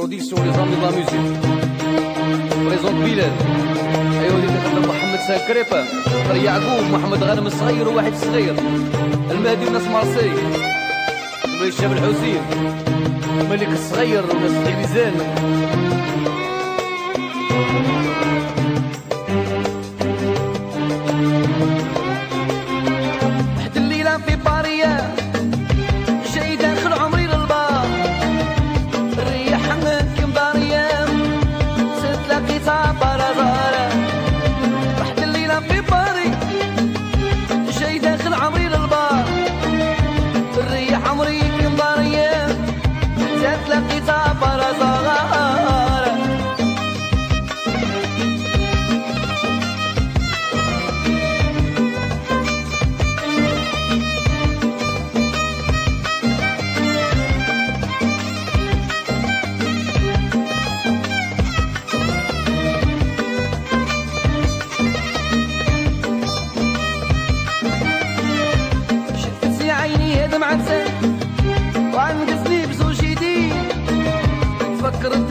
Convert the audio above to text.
بروديكسيون لي زامي لا ميوزيك بريزونت بلال ايوا اللي كيخدم محمد ساكريبا يعقوب محمد غانم الصغير وواحد الصغير المهدي وناس مارسي هشام الحسين ملك الصغير وناس التلفزيون تلاقيتها بارازارا واحد الليلة في باري جاي داخل عمري للبار. الريح عمري كمباريا تلاقيتها بارازارا कर